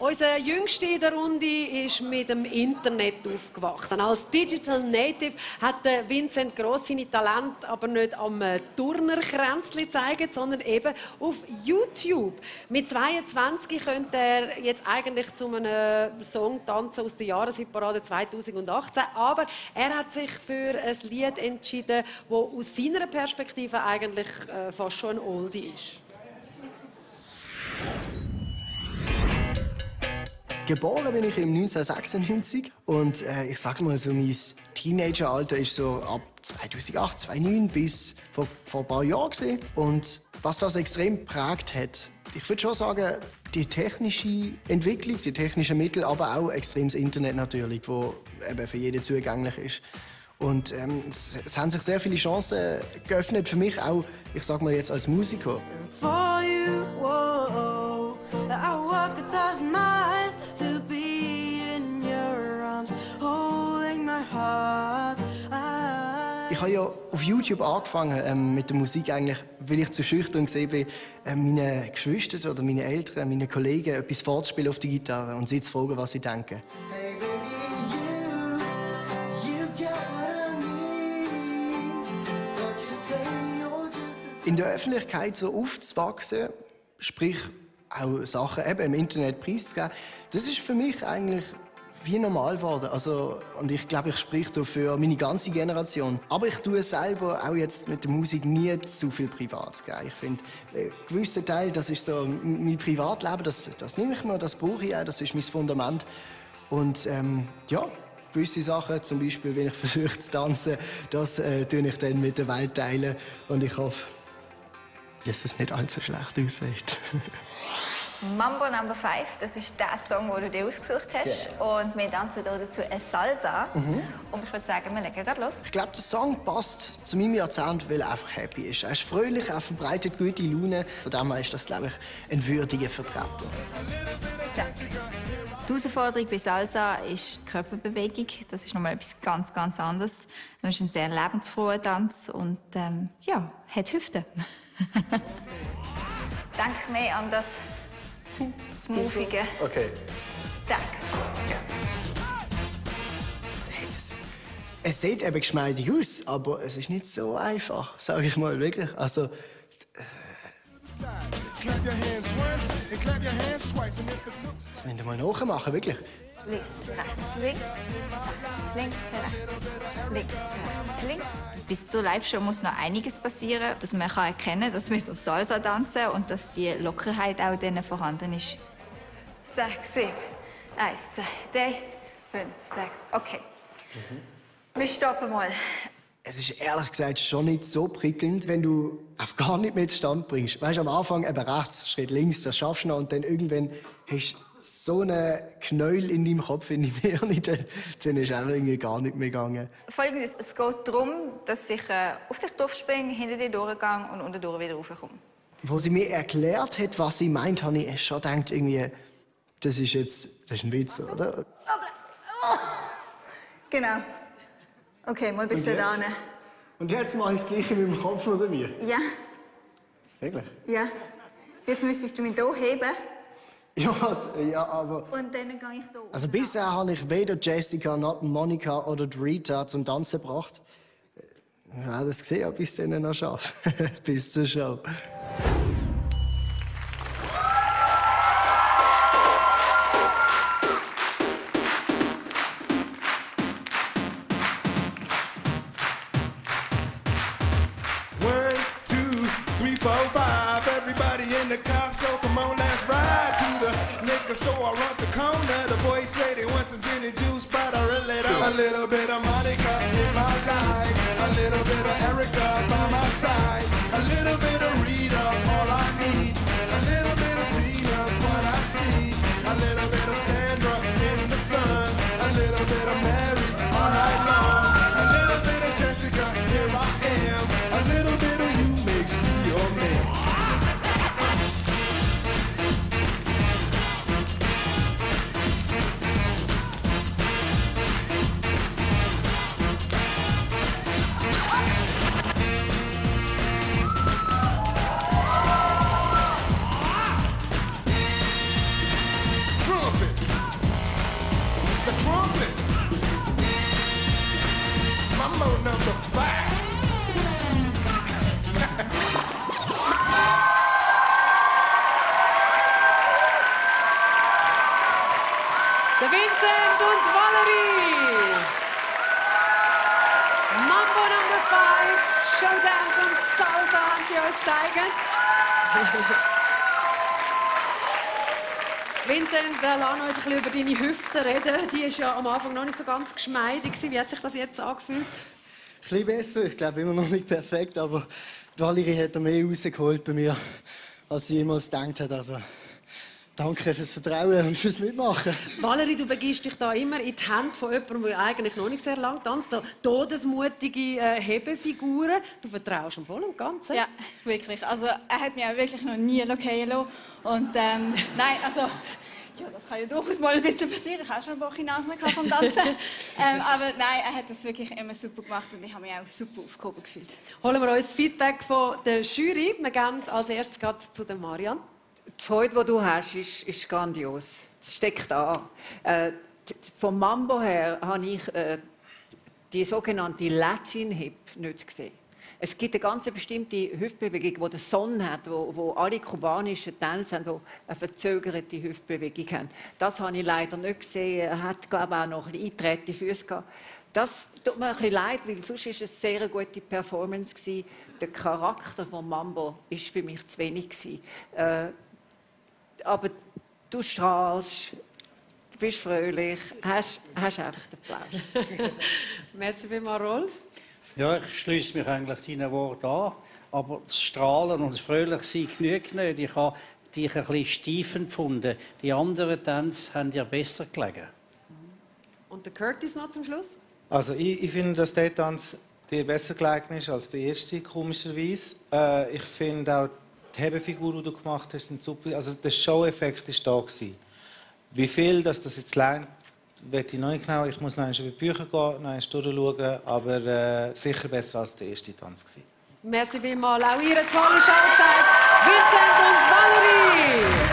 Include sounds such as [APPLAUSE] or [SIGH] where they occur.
Unser Jüngster in der Runde ist mit dem Internet aufgewachsen. Als Digital Native hat Vincent Gross seine Talente aber nicht am Turnerkränzli gezeigt, sondern eben auf YouTube. Mit 22 könnte er jetzt eigentlich zu einem Song tanzen aus der Jahreshitparade 2018, aber er hat sich für ein Lied entschieden, das aus seiner Perspektive eigentlich äh, fast schon ein Oldie ist. Geboren bin ich im 1996 und äh, ich sage mal so, mein Teenageralter ist so ab 2008, 2009 bis vor, vor ein paar Jahren gewesen. und was das extrem prägt hat. Ich würde schon sagen, die technische Entwicklung, die technischen Mittel, aber auch extremes Internet natürlich, wo eben für jeden zugänglich ist. Und ähm, es, es, haben sich sehr viele Chancen geöffnet für mich auch, ich sage mal jetzt als Musiker. For Ich habe ja auf YouTube angefangen ähm, mit der Musik eigentlich, weil ich zu schüchtern gesehen bin, äh, meine Geschwister oder meine Eltern, meine Kollegen etwas vorzuspielen auf der Gitarre und sie zu fragen, was sie denken. in der Öffentlichkeit so aufzuwachsen, sprich auch Sachen eben im Internet preiszugeben, das ist für mich eigentlich wie normal geworden. Also, und ich glaube, ich spreche für meine ganze Generation. Aber ich tue selber auch jetzt mit der Musik nie zu viel Privates. Gell? Ich finde, ein äh, gewisser Teil, das ist so mein Privatleben, das, das nehme ich mir, das brauche ich auch, das ist mein Fundament. Und ähm, ja, gewisse Sachen, zum Beispiel, wenn ich [LAUGHS] versuche zu tanzen, das äh, tue ich dann mit der Welt teilen. Und ich hoffe, dass es nicht allzu schlecht aussieht. [LAUGHS] Mambo Number 5, das ist der Song, den du dir ausgesucht hast. Yeah. Und wir tanzen hier dazu eine Salsa. Mhm. Und ich würde sagen, wir legen gerade los. Ich glaube, der Song passt zu meinem Jahrzehnt, weil er einfach happy ist. Er ist fröhlich, er verbreitet gute Laune. Von dem her ist das, glaube ich, ein würdiger Vertreter. Die Herausforderung bei Salsa ist die Körperbewegung. Das ist nochmal etwas ganz, ganz anderes. Es ist ein sehr lebensfroher Tanz und ähm, ja, hat Hüften. [LAUGHS] Denk mehr an das Smoothige. Okay. Danke. es sieht eben geschmeidig aus, aber es ist nicht so einfach, sage ich mal wirklich. Also, das müssen wir mal nachmachen, wirklich. Links, rechts, links, links, rechts, links, rechts, links. Bis zur Live-Show muss noch einiges passieren, dass man kann erkennen kann, dass wir auf Salsa tanzen und dass die Lockerheit auch denen vorhanden ist. Sechs, sieben, eins, zwei, drei, fünf, sechs. Okay. Mhm. Wir stoppen mal. Es ist ehrlich gesagt schon nicht so prickelnd, wenn du auf gar nicht mehr Stand bringst. Weißt du, am Anfang eben rechts, Schritt links, das schaffst du noch und dann irgendwann hast du so einen Knäuel in deinem Kopf, in deinem [LAUGHS] Hirn, dann, dann ist einfach irgendwie gar nicht mehr gegangen. Folgendes, es geht darum, dass ich äh, auf dich draufspringe, hinter dir durchgehe und unten durch wieder raufkomme. Wo sie mir erklärt hat, was sie meint, habe ich schon gedacht, irgendwie, das ist jetzt das ist ein Witz, oder? Genau. Okay, mal bis da Und jetzt mache ich das Gleiche mit dem Kopf oder mir? Ja. Wirklich? Ja. Jetzt müsstest du mich hier heben. [LAUGHS] Ja, was? ja, aber... Und dann gehe ich hier. Also bisher habe ich weder Jessica, noch Monika oder Rita zum Tanzen gebracht. Werden es sehen, ob ich es dann noch schaffe. [LAUGHS] Bis zur Show. liquor store around the corner. The boys say they want some gin and juice, but I really don't. A little bit of Monica. Number five. The Vincent and Valerie. Mambo number five. Showdance und Salsa Hans-Jörg [LAUGHS] Vincent, äh, lass uns ein bisschen über deine Hüfte reden. Die war ja am Anfang noch nicht so ganz geschmeidig. Wie hat sich das jetzt angefühlt? Ein bisschen besser. Ich glaube immer noch nicht perfekt, aber Valerie hat mehr rausgeholt bei mir, als sie jemals gedacht hat. Also, danke fürs Vertrauen und fürs Mitmachen. Valerie, du begibst dich da immer in die Hände von jemandem, der eigentlich noch nicht sehr lange tanzt. Todesmutige äh, Hebefiguren. Du vertraust ihm voll und ganz. Ja, wirklich. Also, er hat mich auch wirklich noch nie fallen lassen. Und ähm, [LAUGHS] nein, also ja, das kann ja durchaus mal ein bisschen passieren. Ich habe schon ein paar Nasen vom Tanzen. [LAUGHS] ähm, aber nein, er hat das wirklich immer super gemacht und ich habe mich auch super aufgehoben gefühlt. Holen wir uns das Feedback von der Jury. Wir gehen als erstes zu der Marian. Die Freude, die du hast, ist, ist grandios. Das steckt an. Äh, vom Mambo her habe ich äh, die sogenannte Latin Hip nicht gesehen. Es gibt eine ganz bestimmte Hüftbewegung, die der Son hat, wo, wo alle kubanischen Tänze haben, die eine verzögerte Hüftbewegung haben. Das habe ich leider nicht gesehen. Er hat, glaube ich, auch noch ein bisschen eingetretene Füße gehabt. Das tut mir ein bisschen leid, weil sonst war es eine sehr gute Performance. Der Charakter von Mambo war für mich zu wenig. Äh, aber du strahlst, bist fröhlich, hast, hast einfach den Plausch. [LAUGHS] Merci vielmals, Rolf. Ja, ich schließe mich eigentlich deinen Worten an. Aber das Strahlen und das Fröhlichsein genügt nicht. Ich habe dich ein bisschen steif empfunden. Die anderen Tänze haben dir besser gelegen. Und der Curtis noch zum Schluss? Also ich, ich finde, dass der Tanz dir besser gelegen ist als der erste, komischerweise. Äh, ich finde auch die Hebefigur, die du gemacht hast, sind super. Also der Show-Effekt war da. Gewesen. Wie viel dass das jetzt lernt, weiß ich noch nicht genau. Ich muss noch einmal über die Bücher gehen, noch durchschauen, aber äh, sicher besser als der erste Tanz. Gewesen. Merci vielmals. Auch Ihre tolle Schauzeit, Vincent und Valerie.